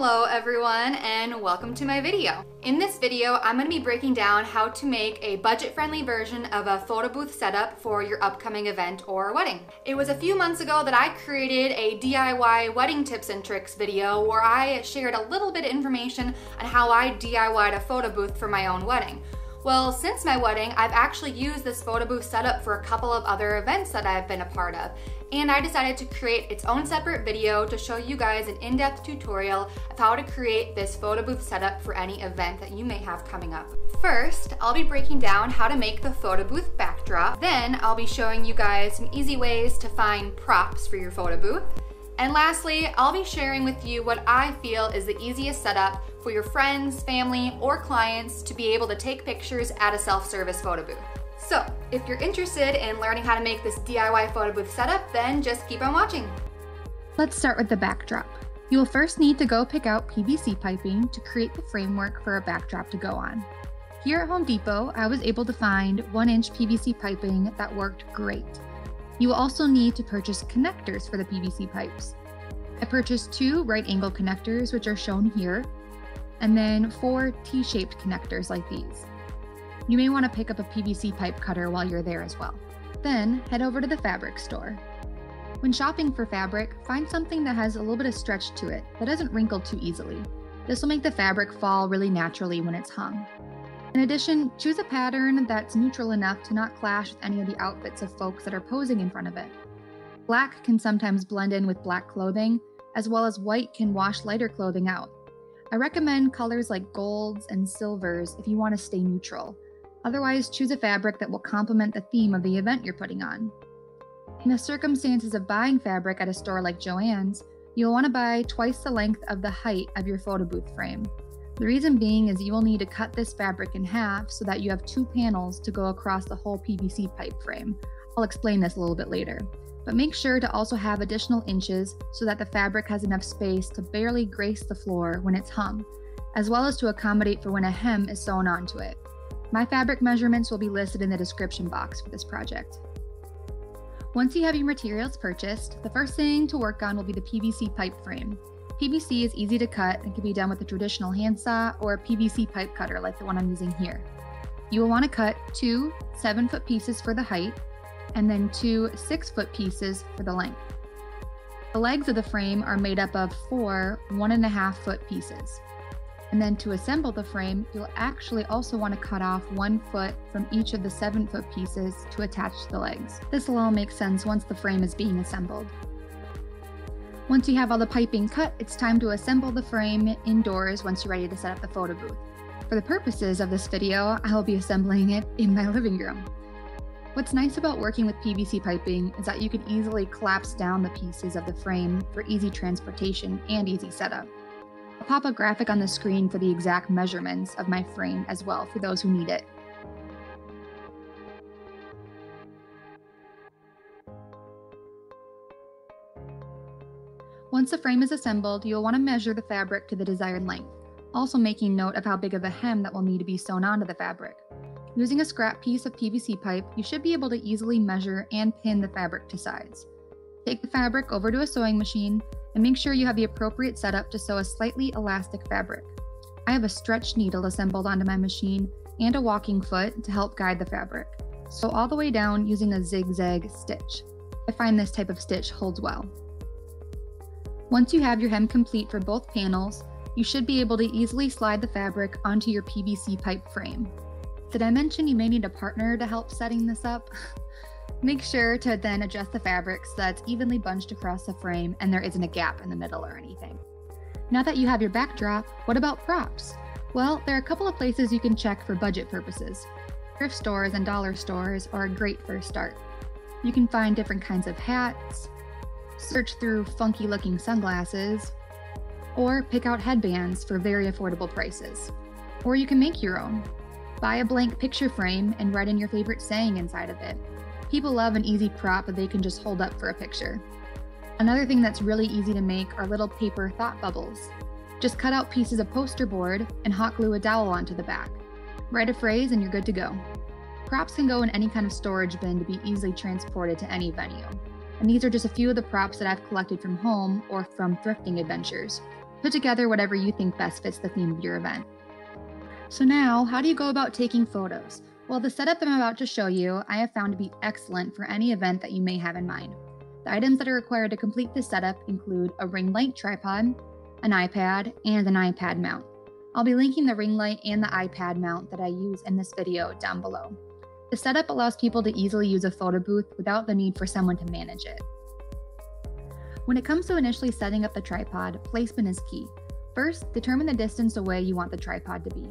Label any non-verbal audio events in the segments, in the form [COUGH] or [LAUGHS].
Hello everyone and welcome to my video. In this video, I'm going to be breaking down how to make a budget-friendly version of a photo booth setup for your upcoming event or wedding. It was a few months ago that I created a DIY wedding tips and tricks video where I shared a little bit of information on how I DIYed a photo booth for my own wedding. Well, since my wedding, I've actually used this photo booth setup for a couple of other events that I've been a part of. And I decided to create its own separate video to show you guys an in-depth tutorial of how to create this photo booth setup for any event that you may have coming up. First, I'll be breaking down how to make the photo booth backdrop. Then I'll be showing you guys some easy ways to find props for your photo booth. And lastly, I'll be sharing with you what I feel is the easiest setup for your friends, family, or clients to be able to take pictures at a self-service photo booth. So, if you're interested in learning how to make this DIY photo booth setup, then just keep on watching. Let's start with the backdrop. You will first need to go pick out PVC piping to create the framework for a backdrop to go on. Here at Home Depot, I was able to find 1 inch PVC piping that worked great. You will also need to purchase connectors for the PVC pipes. I purchased two right angle connectors, which are shown here, and then four T-shaped connectors like these. You may want to pick up a PVC pipe cutter while you're there as well. Then head over to the fabric store. When shopping for fabric, find something that has a little bit of stretch to it that doesn't wrinkle too easily. This will make the fabric fall really naturally when it's hung. In addition, choose a pattern that's neutral enough to not clash with any of the outfits of folks that are posing in front of it. Black can sometimes blend in with black clothing, as well as white can wash lighter clothing out. I recommend colors like golds and silvers if you want to stay neutral. Otherwise, choose a fabric that will complement the theme of the event you're putting on. In the circumstances of buying fabric at a store like Joann's, you'll want to buy twice the length of the height of your photo booth frame. The reason being is you will need to cut this fabric in half so that you have two panels to go across the whole PVC pipe frame. I'll explain this a little bit later. But make sure to also have additional inches so that the fabric has enough space to barely grace the floor when it's hung, as well as to accommodate for when a hem is sewn onto it. My fabric measurements will be listed in the description box for this project. Once you have your materials purchased, the first thing to work on will be the PVC pipe frame. PVC is easy to cut and can be done with a traditional handsaw or a PVC pipe cutter like the one I'm using here. You will want to cut two 7 foot pieces for the height and then two 6 foot pieces for the length. The legs of the frame are made up of four 1.5 foot pieces. And then to assemble the frame, you'll actually also want to cut off one foot from each of the 7 foot pieces to attach the legs. This will all make sense once the frame is being assembled. Once you have all the piping cut, it's time to assemble the frame indoors once you're ready to set up the photo booth. For the purposes of this video, I'll be assembling it in my living room. What's nice about working with PVC piping is that you can easily collapse down the pieces of the frame for easy transportation and easy setup. I'll pop a graphic on the screen for the exact measurements of my frame as well for those who need it. Once the frame is assembled, you'll want to measure the fabric to the desired length, also making note of how big of a hem that will need to be sewn onto the fabric. Using a scrap piece of PVC pipe, you should be able to easily measure and pin the fabric to size. Take the fabric over to a sewing machine and make sure you have the appropriate setup to sew a slightly elastic fabric. I have a stretch needle assembled onto my machine and a walking foot to help guide the fabric. Sew all the way down using a zigzag stitch. I find this type of stitch holds well. Once you have your hem complete for both panels, you should be able to easily slide the fabric onto your PVC pipe frame. Did I mention you may need a partner to help setting this up? [LAUGHS] Make sure to then adjust the fabric so that it's evenly bunched across the frame and there isn't a gap in the middle or anything. Now that you have your backdrop, what about props? Well, there are a couple of places you can check for budget purposes. Thrift stores and dollar stores are a great first start. You can find different kinds of hats, search through funky looking sunglasses, or pick out headbands for very affordable prices. Or you can make your own. Buy a blank picture frame and write in your favorite saying inside of it. People love an easy prop that they can just hold up for a picture. Another thing that's really easy to make are little paper thought bubbles. Just cut out pieces of poster board and hot glue a dowel onto the back. Write a phrase and you're good to go. Props can go in any kind of storage bin to be easily transported to any venue and these are just a few of the props that I've collected from home or from thrifting adventures. Put together whatever you think best fits the theme of your event. So now, how do you go about taking photos? Well, the setup I'm about to show you, I have found to be excellent for any event that you may have in mind. The items that are required to complete this setup include a ring light tripod, an iPad, and an iPad mount. I'll be linking the ring light and the iPad mount that I use in this video down below. The setup allows people to easily use a photo booth without the need for someone to manage it. When it comes to initially setting up the tripod, placement is key. First, determine the distance away you want the tripod to be.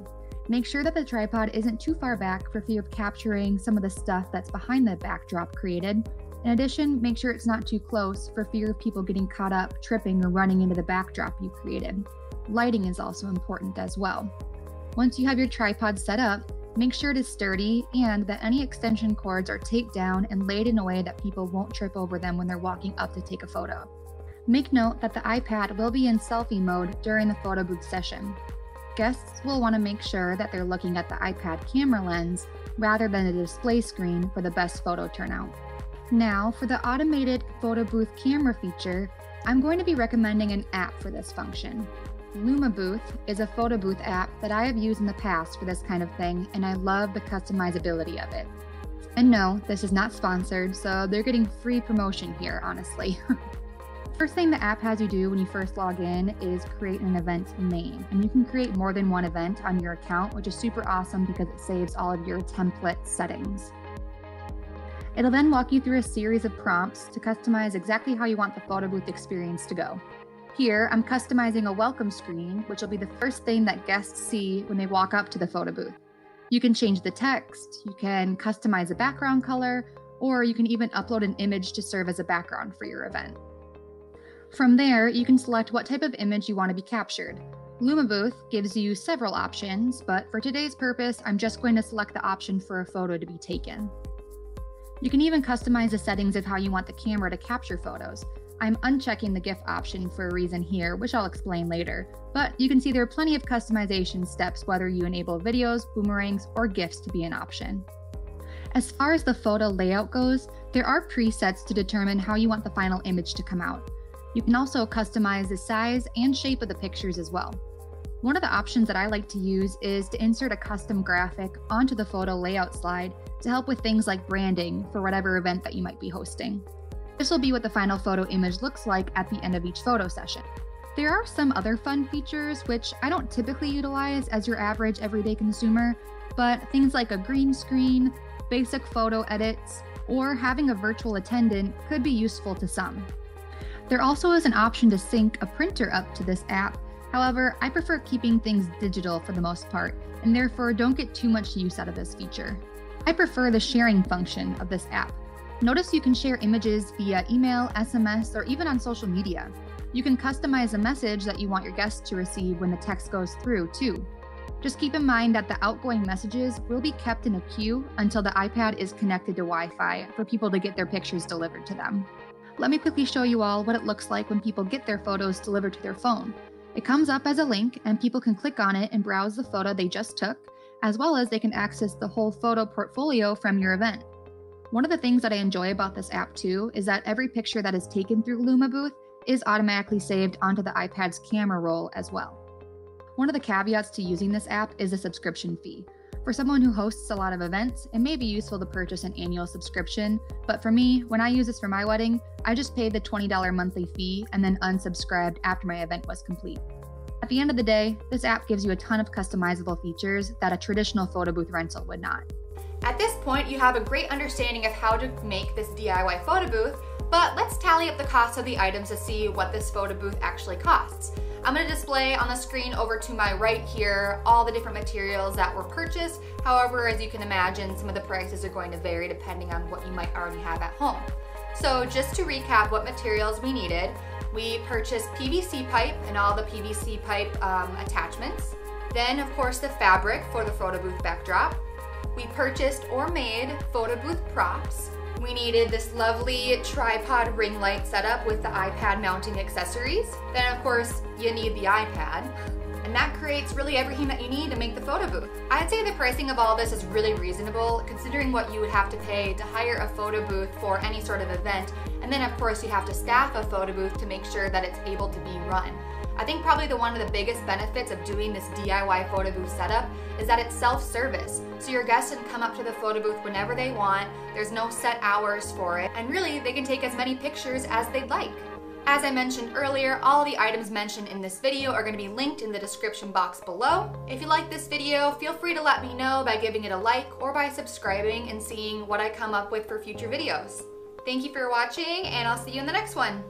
Make sure that the tripod isn't too far back for fear of capturing some of the stuff that's behind the backdrop created. In addition, make sure it's not too close for fear of people getting caught up, tripping, or running into the backdrop you created. Lighting is also important as well. Once you have your tripod set up, make sure it is sturdy and that any extension cords are taped down and laid in a way that people won't trip over them when they're walking up to take a photo. Make note that the iPad will be in selfie mode during the photo booth session. Guests will want to make sure that they're looking at the iPad camera lens rather than the display screen for the best photo turnout. Now, for the automated photo booth camera feature, I'm going to be recommending an app for this function. LumaBooth is a photo booth app that I have used in the past for this kind of thing, and I love the customizability of it. And no, this is not sponsored, so they're getting free promotion here, honestly. [LAUGHS] First thing the app has you do when you first log in is create an event name. And you can create more than one event on your account, which is super awesome because it saves all of your template settings. It'll then walk you through a series of prompts to customize exactly how you want the photo booth experience to go. Here, I'm customizing a welcome screen, which will be the first thing that guests see when they walk up to the photo booth. You can change the text, you can customize a background color, or you can even upload an image to serve as a background for your event. From there, you can select what type of image you want to be captured. LumaBooth gives you several options, but for today's purpose, I'm just going to select the option for a photo to be taken. You can even customize the settings of how you want the camera to capture photos. I'm unchecking the GIF option for a reason here, which I'll explain later, but you can see there are plenty of customization steps whether you enable videos, boomerangs, or GIFs to be an option. As far as the photo layout goes, there are presets to determine how you want the final image to come out. You can also customize the size and shape of the pictures as well. One of the options that I like to use is to insert a custom graphic onto the photo layout slide to help with things like branding for whatever event that you might be hosting. This will be what the final photo image looks like at the end of each photo session. There are some other fun features which I don't typically utilize as your average everyday consumer, but things like a green screen, basic photo edits, or having a virtual attendant could be useful to some. There also is an option to sync a printer up to this app. However, I prefer keeping things digital for the most part, and therefore don't get too much use out of this feature. I prefer the sharing function of this app, Notice you can share images via email, SMS, or even on social media. You can customize a message that you want your guests to receive when the text goes through, too. Just keep in mind that the outgoing messages will be kept in a queue until the iPad is connected to Wi Fi for people to get their pictures delivered to them. Let me quickly show you all what it looks like when people get their photos delivered to their phone. It comes up as a link, and people can click on it and browse the photo they just took, as well as they can access the whole photo portfolio from your event. One of the things that I enjoy about this app too is that every picture that is taken through LumaBooth is automatically saved onto the iPad's camera roll as well. One of the caveats to using this app is a subscription fee. For someone who hosts a lot of events, it may be useful to purchase an annual subscription, but for me, when I use this for my wedding, I just paid the $20 monthly fee and then unsubscribed after my event was complete. At the end of the day, this app gives you a ton of customizable features that a traditional photo booth rental would not. At this point, you have a great understanding of how to make this DIY photo booth, but let's tally up the cost of the items to see what this photo booth actually costs. I'm gonna display on the screen over to my right here all the different materials that were purchased. However, as you can imagine, some of the prices are going to vary depending on what you might already have at home. So just to recap what materials we needed, we purchased PVC pipe and all the PVC pipe um, attachments. Then of course the fabric for the photo booth backdrop. We purchased or made photo booth props. We needed this lovely tripod ring light setup with the iPad mounting accessories. Then of course, you need the iPad. And that creates really everything that you need to make the photo booth. I'd say the pricing of all this is really reasonable considering what you would have to pay to hire a photo booth for any sort of event. And then of course you have to staff a photo booth to make sure that it's able to be run. I think probably the one of the biggest benefits of doing this DIY photo booth setup is that it's self-service. So your guests can come up to the photo booth whenever they want, there's no set hours for it, and really they can take as many pictures as they'd like. As I mentioned earlier, all the items mentioned in this video are going to be linked in the description box below. If you like this video, feel free to let me know by giving it a like or by subscribing and seeing what I come up with for future videos. Thank you for watching, and I'll see you in the next one.